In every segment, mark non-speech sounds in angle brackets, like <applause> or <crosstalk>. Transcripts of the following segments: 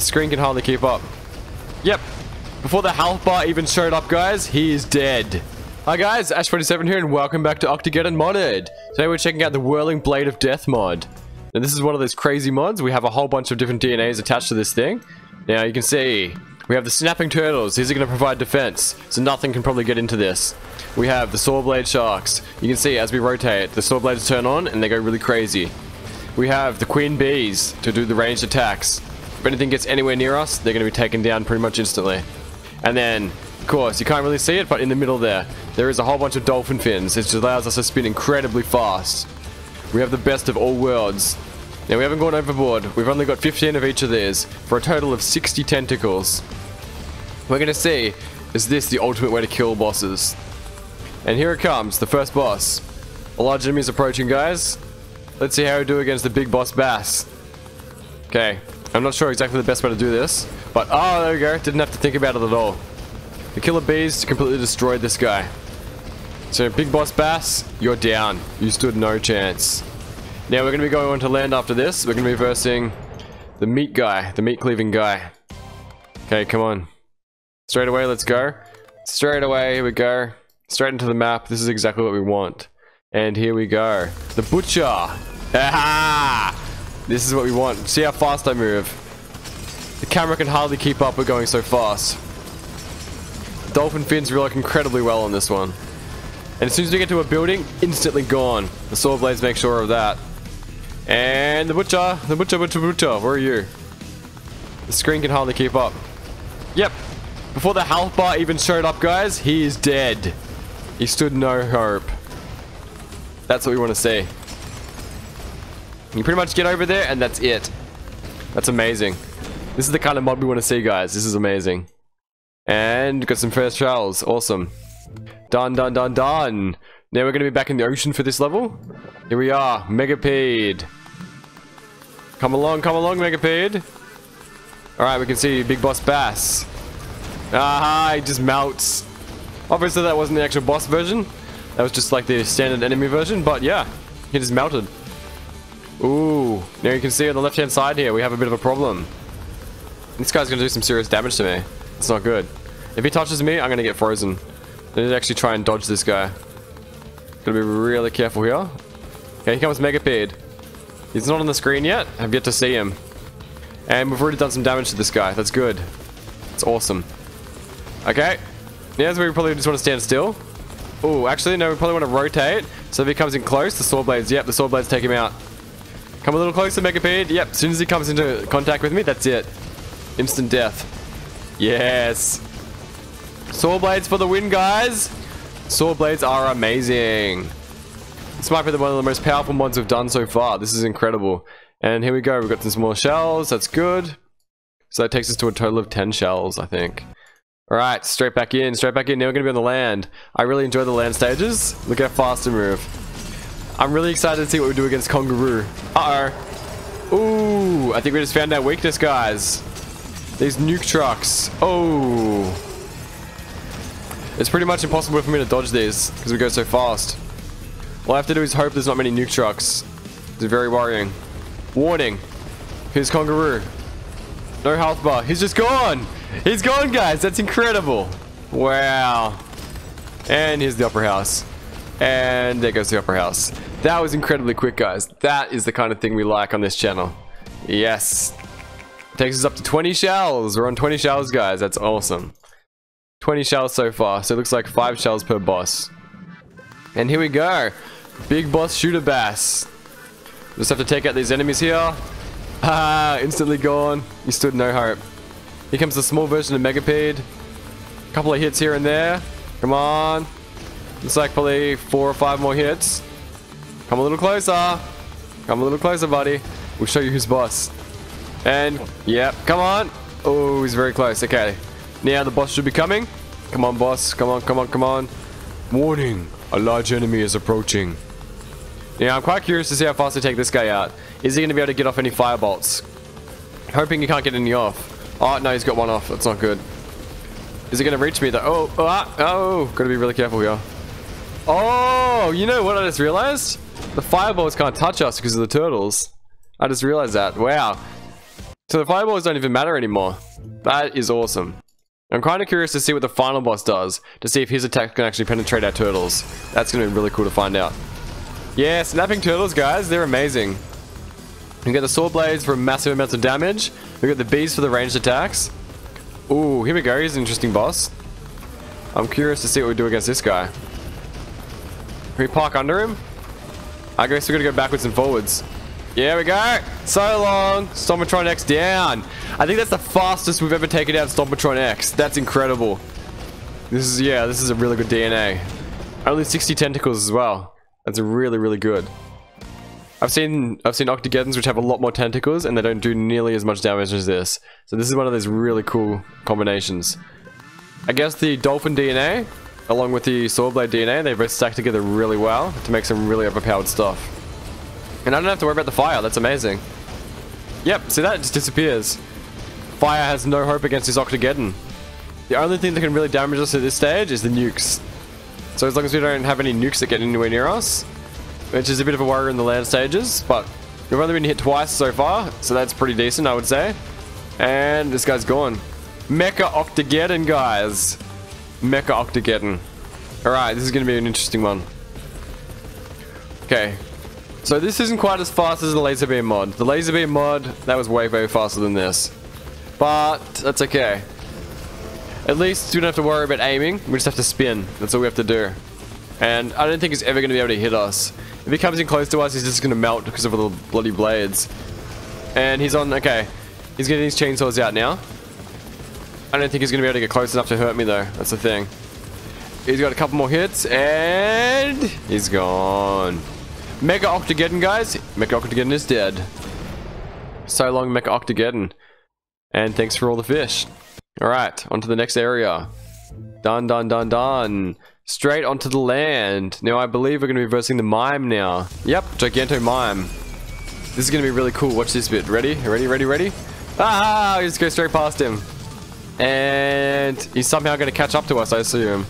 The screen can hardly keep up. Yep. Before the health bar even showed up, guys, he is dead. Hi guys, Ash27 here and welcome back to Octogeddon Modded. Today we're checking out the Whirling Blade of Death mod. Now this is one of those crazy mods. We have a whole bunch of different DNAs attached to this thing. Now you can see, we have the Snapping Turtles. These are going to provide defense, so nothing can probably get into this. We have the Saw Blade Sharks. You can see as we rotate, the Saw Blades turn on and they go really crazy. We have the Queen Bees to do the ranged attacks. If anything gets anywhere near us, they're going to be taken down pretty much instantly. And then, of course, you can't really see it, but in the middle there, there is a whole bunch of dolphin fins. It just allows us to spin incredibly fast. We have the best of all worlds. Now, we haven't gone overboard. We've only got 15 of each of these, for a total of 60 tentacles. We're going to see, is this the ultimate way to kill bosses? And here it comes, the first boss. A large enemy is approaching, guys. Let's see how we do against the big boss Bass. Okay, I'm not sure exactly the best way to do this, but oh, there we go. Didn't have to think about it at all. The killer bees completely destroyed this guy. So, big boss Bass, you're down. You stood no chance. Now we're going to be going on to land after this. We're going to be versing the meat guy, the meat cleaving guy. Okay, come on. Straight away, let's go. Straight away, here we go. Straight into the map. This is exactly what we want. And here we go. The Butcher. Aha! This is what we want. See how fast I move. The camera can hardly keep up with going so fast. Dolphin fins work incredibly well on this one. And as soon as we get to a building, instantly gone. The saw blades make sure of that. And the butcher, the butcher, butcher, butcher, where are you? The screen can hardly keep up. Yep. Before the health bar even showed up, guys, he is dead. He stood no hope. That's what we want to see. You pretty much get over there and that's it. That's amazing. This is the kind of mod we want to see, guys. This is amazing. And got some first shells. Awesome. Done, done, done, done. Now we're going to be back in the ocean for this level. Here we are. Megapede. Come along, come along, Megapede. Alright, we can see Big Boss Bass. Ah, he just melts. Obviously that wasn't the actual boss version. That was just like the standard enemy version, but yeah. He just melted. Ooh. Now you can see on the left-hand side here, we have a bit of a problem. This guy's gonna do some serious damage to me. It's not good. If he touches me, I'm gonna get frozen. I need to actually try and dodge this guy. Gotta be really careful here. Okay, here comes Megapede. He's not on the screen yet. I've yet to see him. And we've already done some damage to this guy. That's good. It's awesome. Okay. Now we probably just want to stand still. Oh, actually, no, we probably want to rotate. So if he comes in close, the saw blades, yep, the saw blades take him out. Come a little closer, Megapede. Yep, as soon as he comes into contact with me, that's it. Instant death. Yes. Saw blades for the win, guys. Saw blades are amazing. This might be one of the most powerful mods we've done so far. This is incredible. And here we go. We've got some more shells. That's good. So that takes us to a total of 10 shells, I think. Alright, straight back in, straight back in. Now we're going to be on the land. I really enjoy the land stages. Look how fast I move. I'm really excited to see what we do against Kangaroo. Uh-oh. Ooh, I think we just found our weakness, guys. These nuke trucks. Oh. It's pretty much impossible for me to dodge these because we go so fast. All I have to do is hope there's not many nuke trucks. It's very worrying. Warning. Here's Kangaroo. No health bar. He's just gone. He's gone, guys. That's incredible. Wow. And here's the Opera House. And there goes the Opera House. That was incredibly quick, guys. That is the kind of thing we like on this channel. Yes. Takes us up to 20 shells. We're on 20 shells, guys. That's awesome. 20 shells so far. So it looks like 5 shells per boss. And here we go. Big boss shooter bass. Just have to take out these enemies here. Ah, instantly gone. You stood no hope. Here comes the small version of Megapede. A Couple of hits here and there. Come on. Looks like probably four or five more hits. Come a little closer. Come a little closer, buddy. We'll show you who's boss. And, yep, come on. Oh, he's very close. Okay. Now the boss should be coming. Come on, boss. Come on, come on, come on. Warning. A large enemy is approaching. Now, I'm quite curious to see how fast I take this guy out. Is he going to be able to get off any firebolts? Hoping he can't get any off. Oh, no, he's got one off. That's not good. Is he going to reach me though? Oh, oh, ah, oh, got to be really careful here. Oh, you know what I just realized? The fireballs can't touch us because of the turtles. I just realized that. Wow. So the fireballs don't even matter anymore. That is awesome. I'm kind of curious to see what the final boss does, to see if his attack can actually penetrate our turtles. That's going to be really cool to find out. Yeah, snapping turtles, guys, they're amazing. We get the saw blades for massive amounts of damage. We got the bees for the ranged attacks. Ooh, here we go. He's an interesting boss. I'm curious to see what we do against this guy. Can we park under him? I guess we're gonna go backwards and forwards. Yeah, we go. So long. Stompatron X down. I think that's the fastest we've ever taken out Stompatron X. That's incredible. This is, yeah, this is a really good DNA. Only 60 tentacles as well. That's really, really good. I've seen I've seen Octogeddons which have a lot more tentacles and they don't do nearly as much damage as this. So this is one of those really cool combinations. I guess the Dolphin DNA, along with the Sawblade DNA, they both stack together really well to make some really overpowered stuff. And I don't have to worry about the fire, that's amazing. Yep, see that? It just disappears. Fire has no hope against this Octogeddon. The only thing that can really damage us at this stage is the nukes. So as long as we don't have any nukes that get anywhere near us, which is a bit of a worry in the land stages, but we've only been hit twice so far, so that's pretty decent, I would say. And this guy's gone. Mecha Octogeddon, guys. Mecha Octogeddon. Alright, this is going to be an interesting one. Okay. So this isn't quite as fast as the laser beam mod. The laser beam mod, that was way, way faster than this. But, that's okay. At least we don't have to worry about aiming. We just have to spin. That's all we have to do. And I don't think he's ever going to be able to hit us. If he comes in close to us, he's just going to melt because of all the bloody blades. And he's on, okay. He's getting his chainsaws out now. I don't think he's going to be able to get close enough to hurt me though. That's the thing. He's got a couple more hits and he's gone. Mega Octogeddon, guys. Mega Octogeddon is dead. So long, Mega Octogeddon. And thanks for all the fish. Alright, on to the next area. Done, done, done, done. Straight onto the land. Now I believe we're going to be versing the Mime now. Yep, Giganto Mime. This is going to be really cool. Watch this bit. Ready? Ready, ready, ready? Ah! We just go straight past him. And he's somehow going to catch up to us, I assume.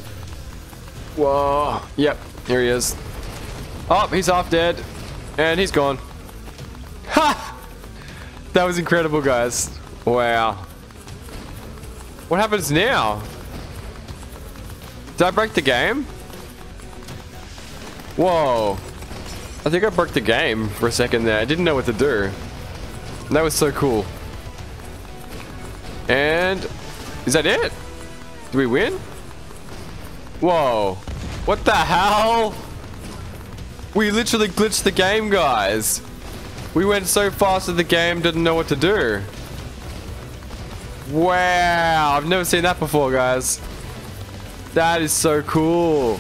Whoa. Yep, here he is. Oh, he's half dead. And he's gone. <laughs> Ha! That was incredible, guys. Wow. What happens now? Did I break the game? Whoa. I think I broke the game for a second there. I didn't know what to do. That was so cool. And is that it? Do we win? Whoa. What the hell? We literally glitched the game, guys. We went so fast that the game didn't know what to do. Wow. I've never seen that before, guys. That is so cool.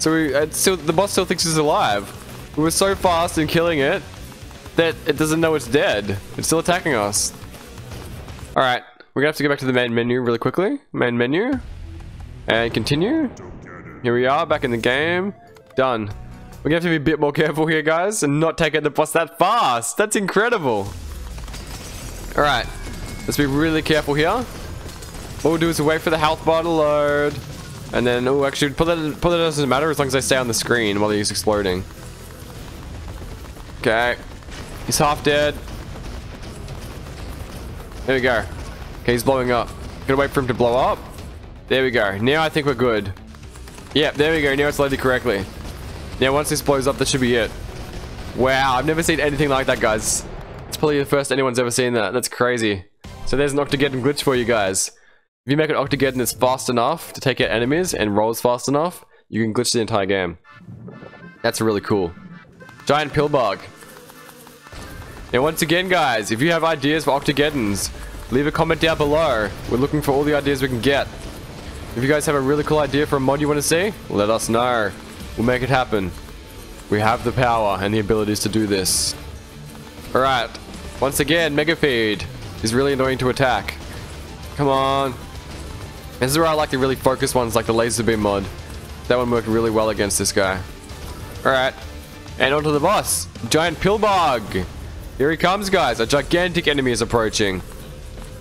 So we uh, still the boss still thinks he's alive. We were so fast in killing it that it doesn't know it's dead. It's still attacking us. All right, we're gonna have to go back to the main menu really quickly. Main menu and continue. Here we are back in the game. Done. We're gonna have to be a bit more careful here, guys, and not take out the boss that fast. That's incredible. All right, let's be really careful here. What we'll do is wait for the health bar to load. And then, oh, actually, put that, put that doesn't matter as long as I stay on the screen while he's exploding. Okay. He's half dead. There we go. He's blowing up. Gonna wait for him to blow up. There we go. Now I think we're good. Yep, there we go. Now it's loaded correctly. Now once this blows up, that should be it. Wow, I've never seen anything like that, guys. It's probably the first anyone's ever seen that. That's crazy. So there's an Octogeddon glitch for you guys. If you make an Octogeddon that's fast enough to take out enemies and rolls fast enough, you can glitch the entire game. That's really cool. Giant Pillbug. Now once again guys, if you have ideas for Octogeddons, leave a comment down below. We're looking for all the ideas we can get. If you guys have a really cool idea for a mod you want to see, let us know. We'll make it happen. We have the power and the abilities to do this. Alright, once again, Megapede is really annoying to attack. Come on. This is where I like the really focused ones like the laser beam mod. That one worked really well against this guy. Alright. And onto the boss. Giant Pillbug. Here he comes, guys. A gigantic enemy is approaching.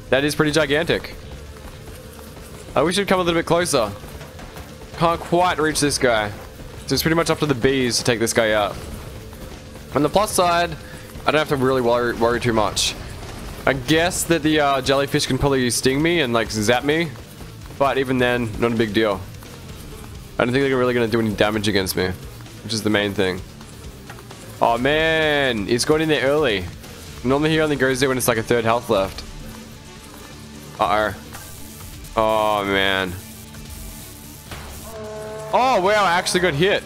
That is pretty gigantic. I wish he'd come a little bit closer. Can't quite reach this guy. So it's pretty much up to the bees to take this guy out. On the plus side, I don't have to really worry, worry too much. I guess that the uh, jellyfish can probably sting me and like zap me. But even then, not a big deal. I don't think they're really going to do any damage against me. Which is the main thing. Oh man, he's going in there early. Normally he only goes there when it's like a third health left. Oh man. Oh wow, I actually got hit.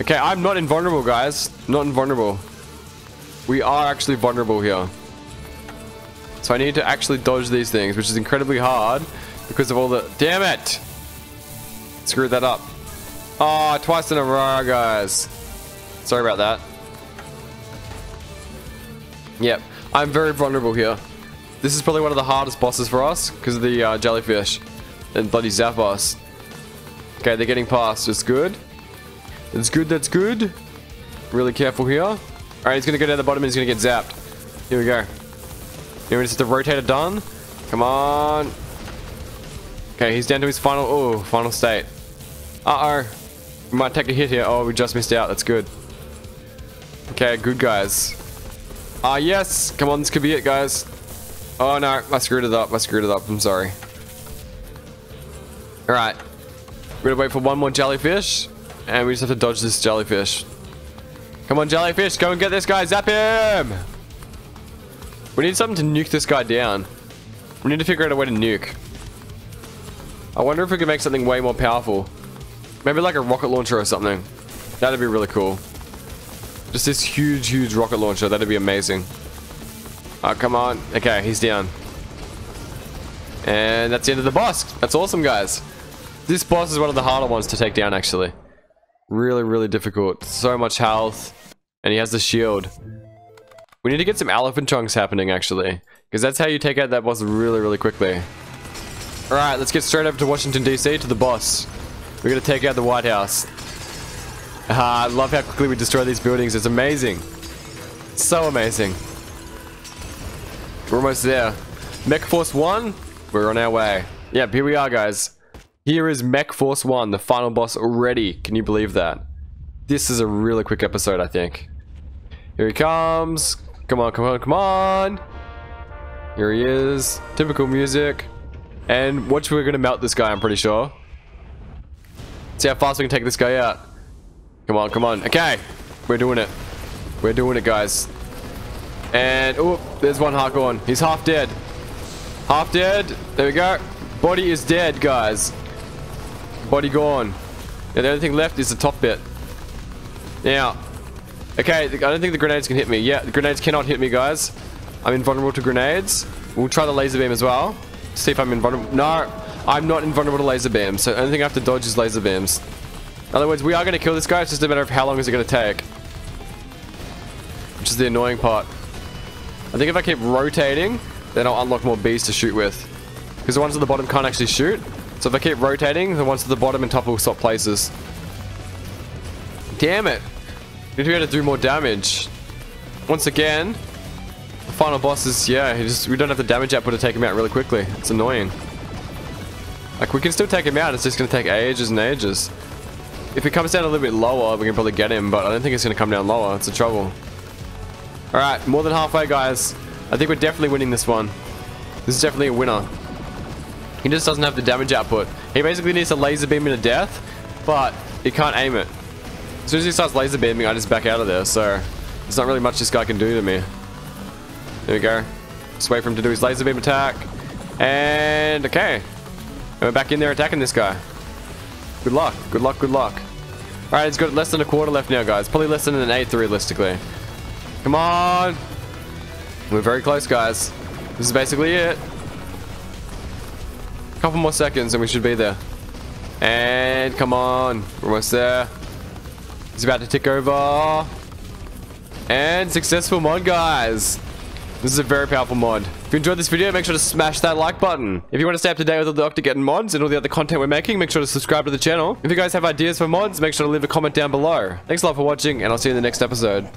Okay, I'm not invulnerable, guys. Not invulnerable. We are actually vulnerable here. So I need to actually dodge these things, which is incredibly hard because of all the... Damn it! Screwed that up. Oh, twice in a row, guys. Sorry about that. Yep, I'm very vulnerable here. This is probably one of the hardest bosses for us because of the uh, jellyfish and bloody Zaphos. Okay, they're getting past. It's good. It's good, that's good. Really careful here. Alright, he's gonna go down the bottom and he's gonna get zapped. Here we go. Here we just have the rotator done. Come on. Okay, he's down to his final, oh, final state. Uh-oh. We might take a hit here. Oh, we just missed out. That's good. Okay, good guys. Ah, uh, yes. Come on, this could be it, guys. Oh, no. I screwed it up. I screwed it up. I'm sorry. Alright. We're gonna wait for one more jellyfish. And we just have to dodge this jellyfish. Come on, jellyfish. Go and get this guy. Zap him. We need something to nuke this guy down. We need to figure out a way to nuke. I wonder if we can make something way more powerful. Maybe like a rocket launcher or something. That'd be really cool. Just this huge, huge rocket launcher. That'd be amazing. Oh, come on. Okay, he's down. And that's the end of the boss. That's awesome, guys. This boss is one of the harder ones to take down, actually. Really, really difficult. So much health. And he has the shield. We need to get some elephant chunks happening, actually. Because that's how you take out that boss really, really quickly. Alright, let's get straight over to Washington, D.C. to the boss. We're going to take out the White House. Ah, I love how quickly we destroy these buildings. It's amazing. So amazing. We're almost there. Mech Force 1, we're on our way. Yep, here we are, guys. Here is Mech Force 1, the final boss already. Can you believe that? This is a really quick episode, I think. Here he comes. Come on, come on, come on. Here he is. Typical music. And watch, we're going to melt this guy, I'm pretty sure. See how fast we can take this guy out. Come on, come on. Okay. We're doing it. We're doing it, guys. And, oh, there's one heart gone. He's half dead. Half dead. There we go. Body is dead, guys. Body gone. And the only thing left is the top bit. Now, okay, I don't think the grenades can hit me. Yeah, the grenades cannot hit me, guys. I'm invulnerable to grenades. We'll try the laser beam as well. See if I'm invulnerable. No, I'm not invulnerable to laser beams. So only thing I have to dodge is laser beams. In other words, we are going to kill this guy. It's just a matter of how long is it going to take. Which is the annoying part. I think if I keep rotating, then I'll unlock more bees to shoot with. Because the ones at the bottom can't actually shoot. So if I keep rotating, the ones at the bottom and top will swap places. Damn it. Need to be able to do more damage. Once again, the final boss is, yeah, just, we don't have the damage output to take him out really quickly. It's annoying. Like, we can still take him out, it's just going to take ages and ages. If he comes down a little bit lower, we can probably get him, but I don't think it's going to come down lower. It's a trouble. Alright, more than halfway, guys. I think we're definitely winning this one. This is definitely a winner. He just doesn't have the damage output. He basically needs to laser beam into death, but he can't aim it. As soon as he starts laser beaming, I just back out of there, so there's not really much this guy can do to me. There we go. Just wait for him to do his laser beam attack. And okay. And we're back in there attacking this guy. Good luck. Good luck, good luck. Alright, it's got less than a quarter left now, guys. Probably less than an eighth, realistically. Come on! We're very close, guys. This is basically it A couple more seconds and we should be there. And come on. We're almost there. He's about to tick over. And successful mod, guys. This is a very powerful mod. If you enjoyed this video, make sure to smash that like button. If you want to stay up to date with all the Octogeddon mods and all the other content we're making, make sure to subscribe to the channel. If you guys have ideas for mods, make sure to leave a comment down below. Thanks a lot for watching, and I'll see you in the next episode.